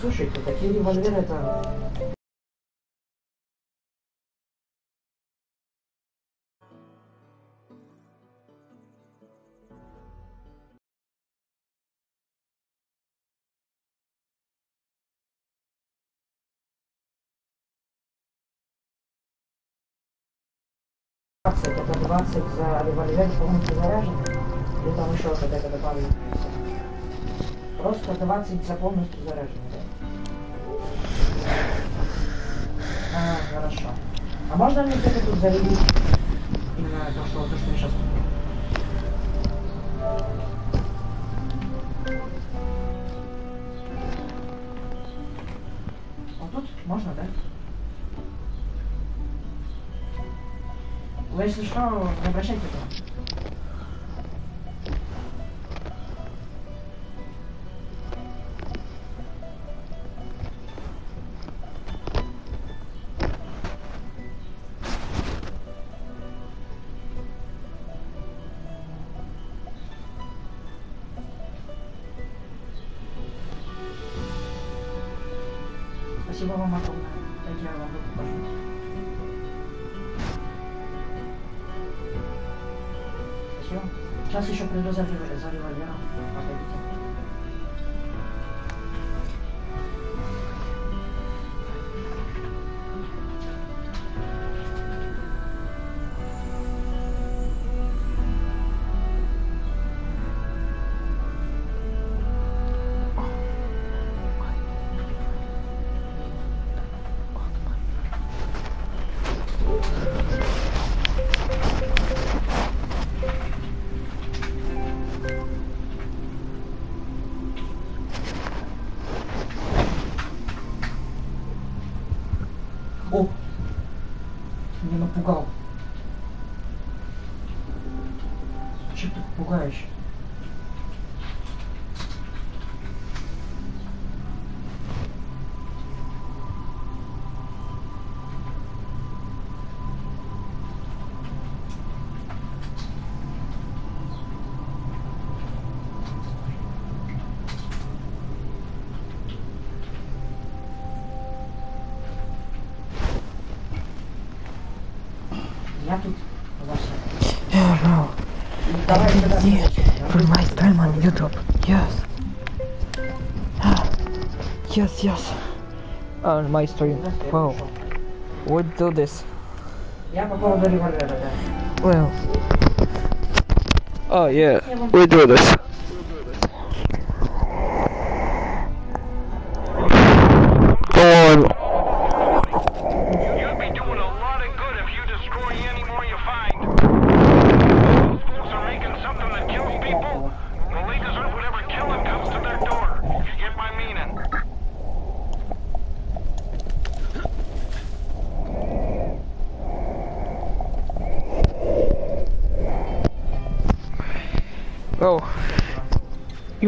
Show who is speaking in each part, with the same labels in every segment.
Speaker 1: Слушайте, такие револьверы это... Это 20 за револьвер полностью заряжен, или там еще какая-то добавлена? Просто 20 за полностью заряжен? А, хорошо. А можно мне где-то тут зарядить именно то, что, то, что я сейчас Вот тут можно, да? Вы, если что, не обращайте внимания. Я тут Вася.
Speaker 2: Yeah, bro.
Speaker 1: Давай,
Speaker 2: I
Speaker 1: давай,
Speaker 2: can see
Speaker 1: давай.
Speaker 2: it from my stream on YouTube. Yes. Ah. Yes, yes. On my stream. Wow. We do this.
Speaker 1: Я по поводу револьвера, да.
Speaker 2: Well. Oh yeah, we do this.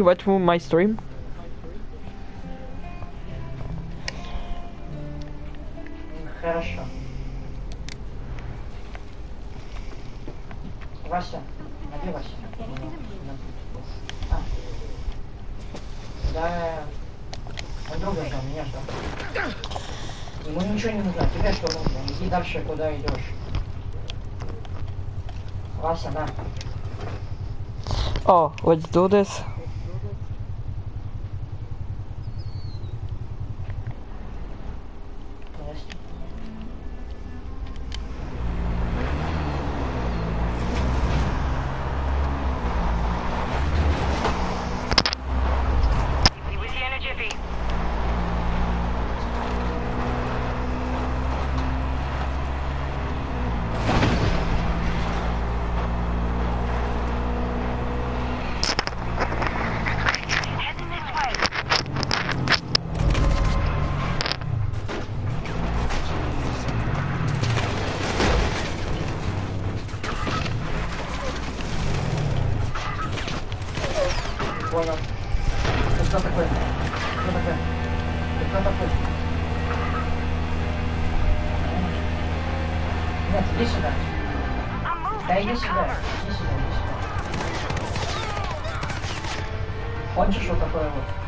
Speaker 3: You
Speaker 2: watch my stream?
Speaker 1: Хорошо. Вася, а где Вася? А. Да, он друга ждал, меня ждал. Ему ничего не нужно, тебе что нужно? Иди дальше, куда идешь. Вася, да.
Speaker 2: Oh, let's do this.
Speaker 1: Нет, иди сюда. Да иди сюда. Иди сюда, иди сюда. Хочешь вот такое вот?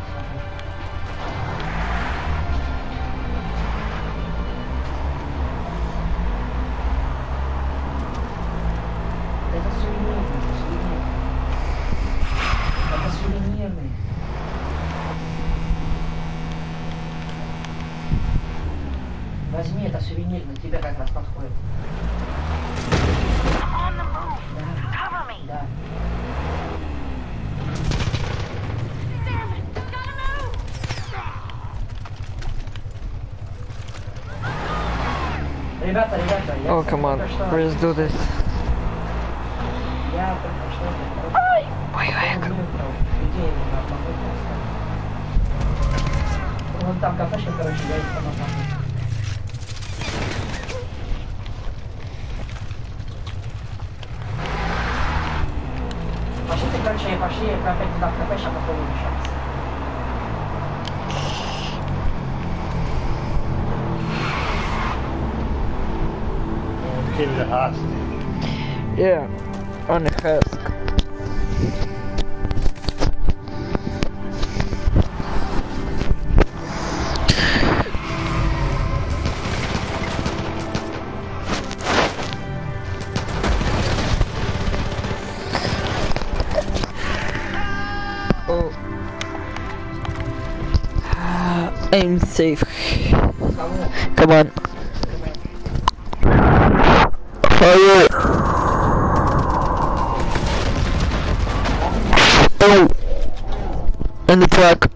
Speaker 1: Ребята, ребята, я
Speaker 2: Oh, come on. Let's do this.
Speaker 1: Я только что... Попытку оставить. Вон там кафешка, короче, я их помогал. Пошлите, короче, пошли опять туда в кафе, сейчас попробуем общаться.
Speaker 4: in the husk.
Speaker 2: Yeah, on the husk. Oh. Ah, I'm safe.
Speaker 1: Come on.
Speaker 2: Come on. Fire! Oh! In the truck.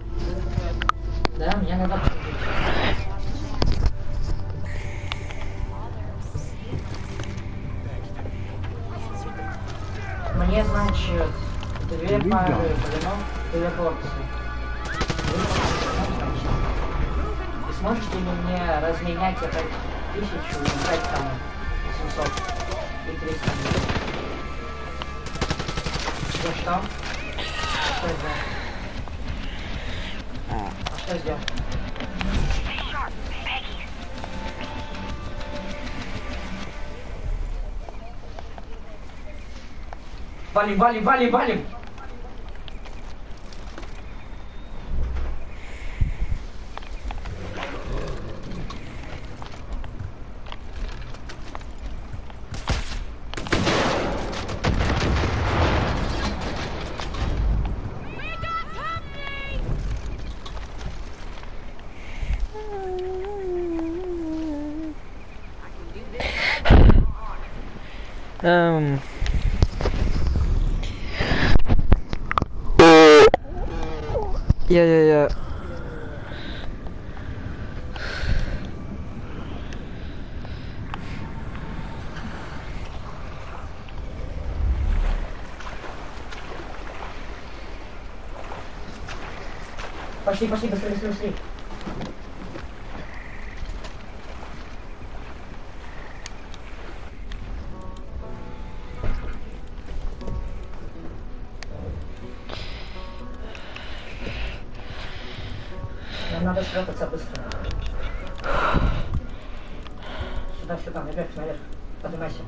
Speaker 1: Валим, валим, валим, валим!
Speaker 2: Yeah, yeah, yeah.
Speaker 1: Пошли, пошли, быстрее, быстрее, быстрее. Спрятаться быстро. Сюда, сюда, наверх, наверх. Поднимайся.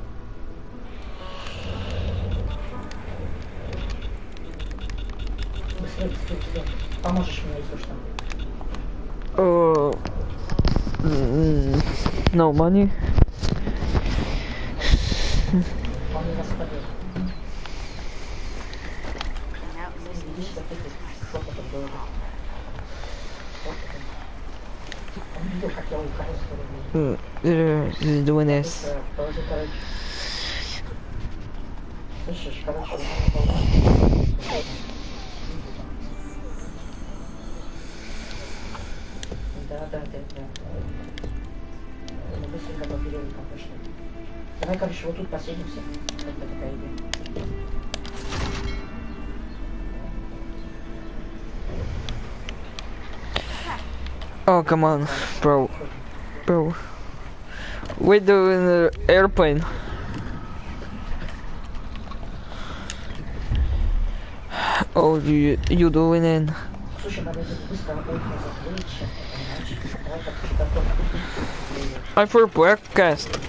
Speaker 1: Быстрее, быстрее, быстрее. Поможешь мне, если что.
Speaker 2: Mm, no money.
Speaker 1: Он меня спалил. Видишь, как это что-то там было. Вот это. Он видел, как я упал с дороги.
Speaker 2: Mm, uh, he's doing this.
Speaker 1: Быстро положи, короче. Слышишь, короче, до перерыва пошли. Давай, короче, вот тут поселимся. Это такая идея.
Speaker 2: Oh, come on, bro. Bro. We're doing the airplane. Oh, you, you doing it? I for
Speaker 5: broadcast.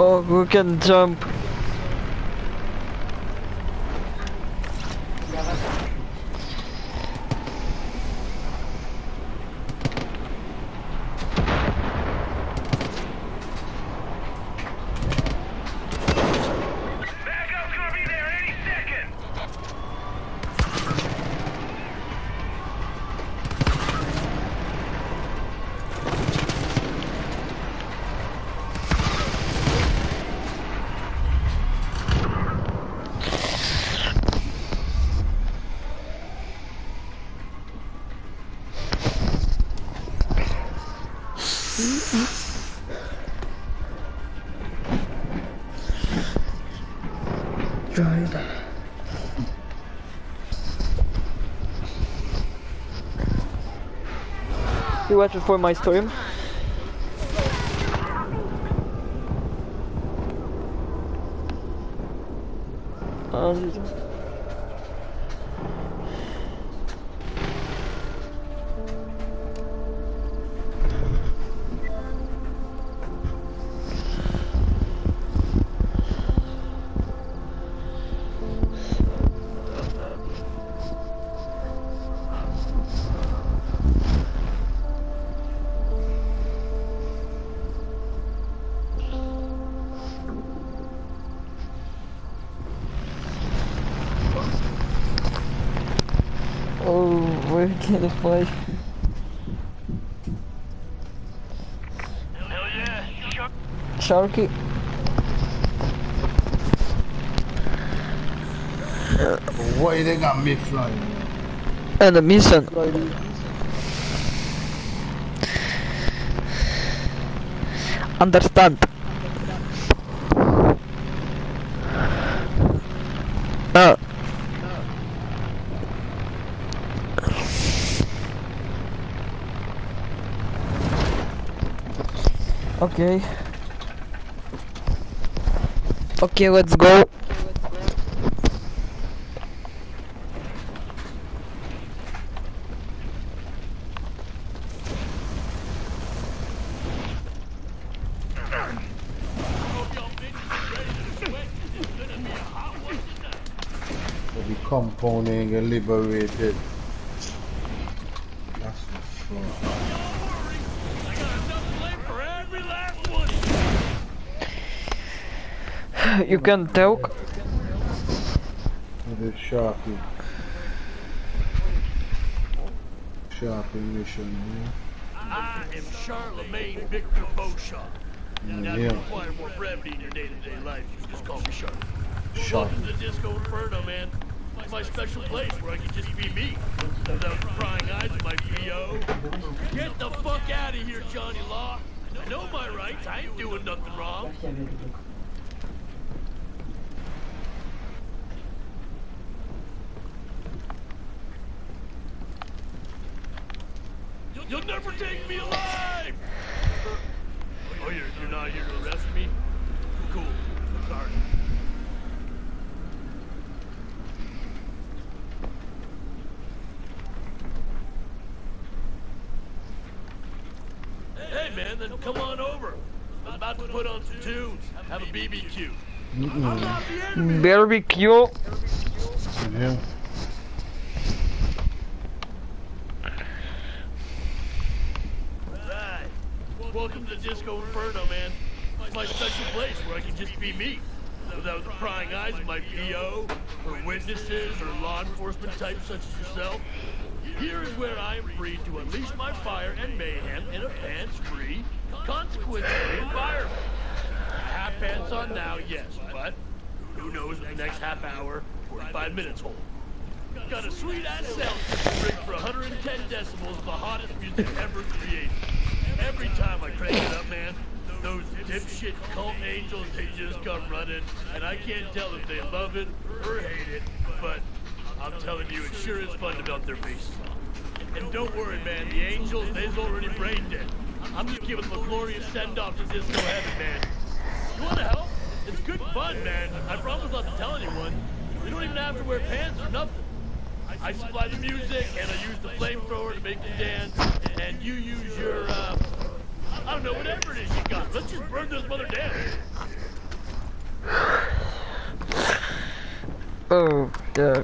Speaker 2: Oh, we can jump. Right. You watching for my? Um, oh, where play?
Speaker 3: Hell yeah. Shark.
Speaker 2: Sharky?
Speaker 4: Why they got me flying?
Speaker 2: And a mission. Understand? Uh. Okay. Okay, let's go.
Speaker 4: So the compound ain't get liberated. That's for sure.
Speaker 3: I got enough blame for every last one.
Speaker 2: You can talk.
Speaker 4: The Sharky. Sharky mission,
Speaker 3: I am Charlemagne Victor Boshaw. Now, now
Speaker 4: Yeah.
Speaker 3: to require more brevity in your day-to-day life, you can just call me Shark.
Speaker 4: yeah.
Speaker 3: Welcome to Disco Inferno, man. It's my special place where I can just be me. Without prying eyes of my PO. Get the fuck out of here, Johnny Law. I know my rights. I ain't doing nothing wrong. Hey, man, then come on over. I'm about to put on some tunes. Have a BBQ. Not. Mm-hmm.
Speaker 2: Barbecue.
Speaker 4: Yeah.
Speaker 3: Right. Welcome to Disco Inferno, man. It's my special place where I can just be me. Without the prying eyes of my PO, or witnesses, or law enforcement types such as yourself. Here is where I am free to unleash my fire and mayhem in a pants-free, consequence-free environment. Half pants on now, yes, but who knows what the next half hour, 45 minutes hold. Got a sweet ass sound rigged for 110 decibels, the hottest music ever created. Every time I crank it up, man, those dipshit cult angels, they just come running, and I can't tell if they love it or hate it, but I'm telling you, it sure is fun to melt their faces And don't worry, man, the Angels, they's already brain dead. I'm just giving them a glorious send-off to Disco Heaven, man. You wanna help? It's good fun, man. I promise not to tell anyone. You don't even have to wear pants or nothing. I supply the music, and I use the flamethrower to make you dance, and you use your, uh, I don't know, whatever it is you got. Let's just burn this mother down.
Speaker 2: Oh, yeah.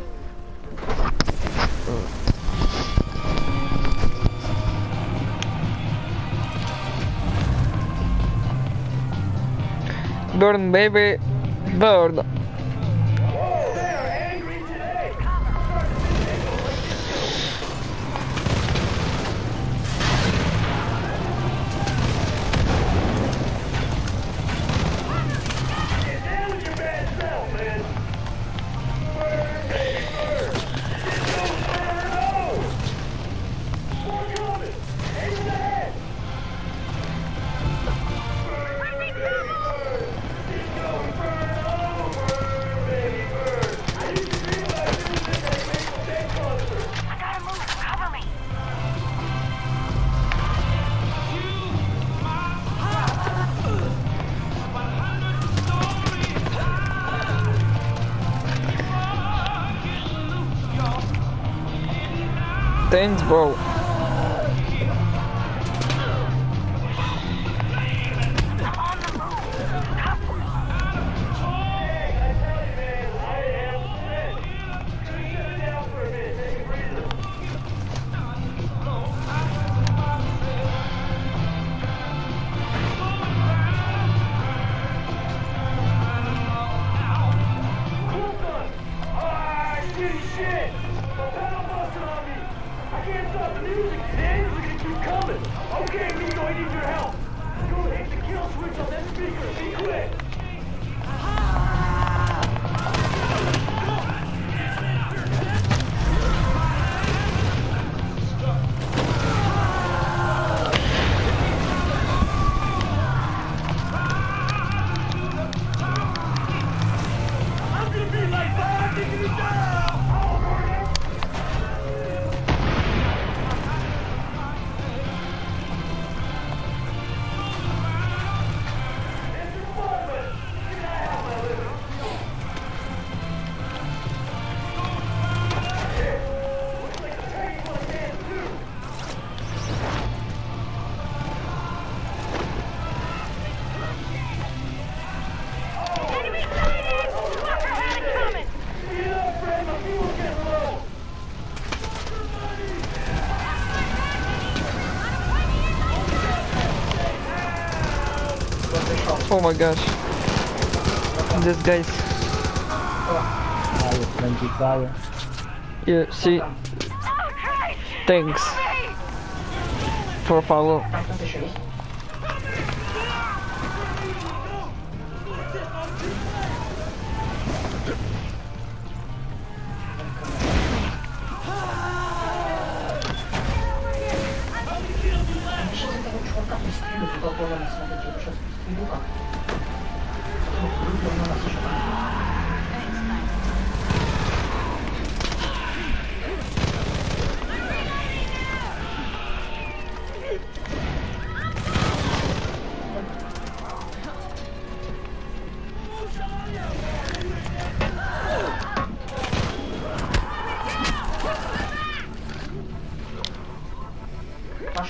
Speaker 2: Burn baby, burn. Friends, bro. Oh my gosh. This guy's. Yeah, see. Thanks for follow.
Speaker 1: Полковник.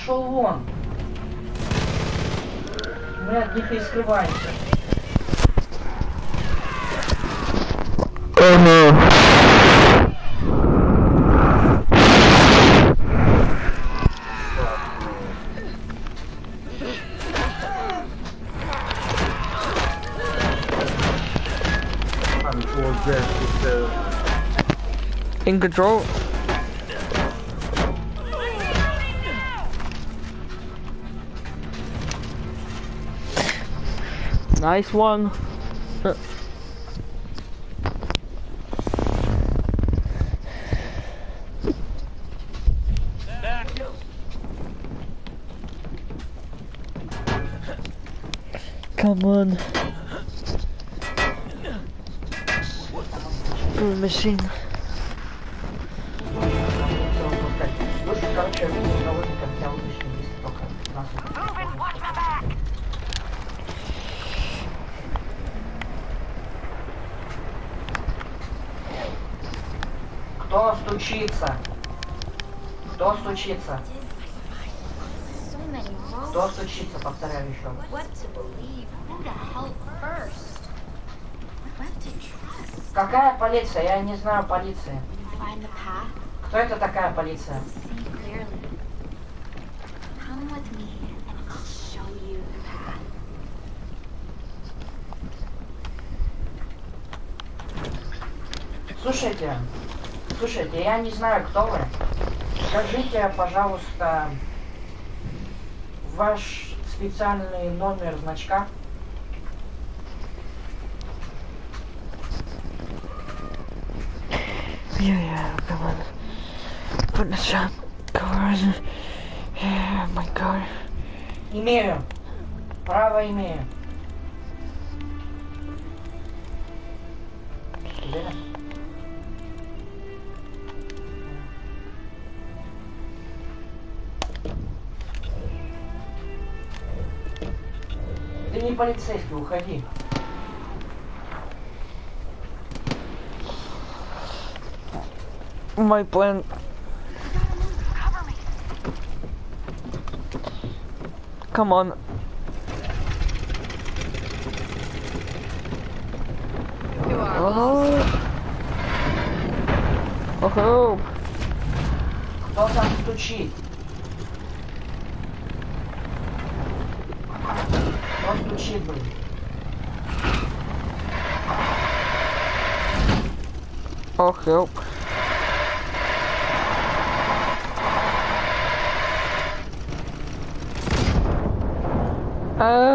Speaker 1: пошел вон. Мы от них и скрываемся.
Speaker 2: Oh no. In control. Nice one. come on. Blue machine.
Speaker 1: Кто стучится? Кто стучится?
Speaker 6: Что
Speaker 1: случится, повторяю еще. Какая полиция? Я не знаю полиции. Кто это такая полиция? Слушайте, слушайте, я не знаю, кто вы. Скажите, пожалуйста, ваш специальный номер значка.
Speaker 2: Я говорю по Yeah, my Мой
Speaker 1: Имею. Право имею. Где? Ты не полицейский, уходи.
Speaker 2: My plan. Come on. Oh. Oh.
Speaker 1: Кто там стучит?
Speaker 2: Oh, help. Oh.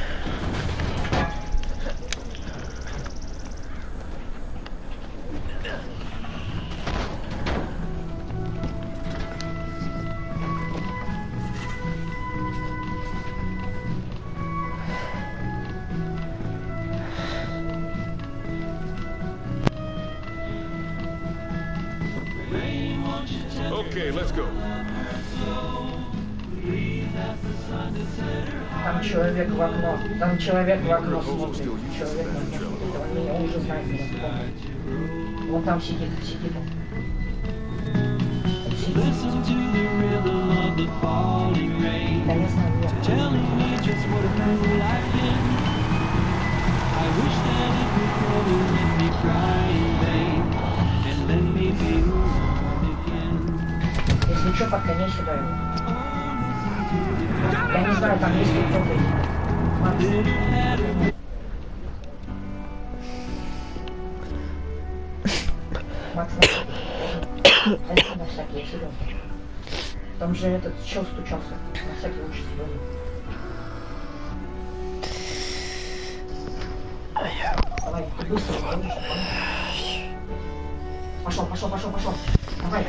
Speaker 1: Там человек в окно. Там человек в окно смотрит. Человек в окно смотрит. Он меня уже знает. Он там сидит, сидит. Listen to the rhythm of the falling rain Telling me just what a fool I've been I wish that it would never make me cry in vain And let me be warm again Если что, пока не сюда его я не знаю, там есть ли кто-то. Макс. Макс, на всякий. Там же этот чел стучался. На всякий лучше серьезно. Давай, ты быстро, Пошел, пошел, пошел, пошел. Давай.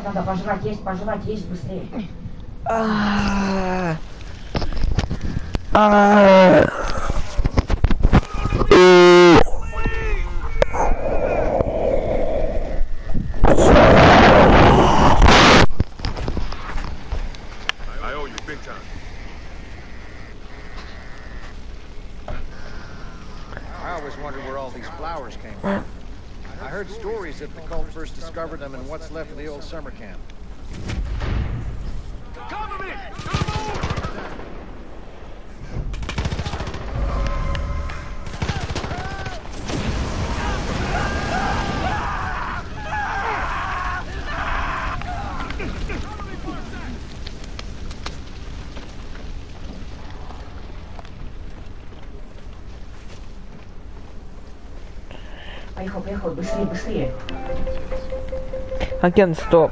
Speaker 1: пожрать надо, пожрать есть, пожрать есть быстрее.
Speaker 2: Ah. Ah.
Speaker 3: I owe you big time.
Speaker 7: I always wondered where all these flowers came from. I heard stories that the cult first discovered them in what's left of the old summer camp.
Speaker 3: Cover me!
Speaker 1: быстрее, быстрее.
Speaker 2: I can stop.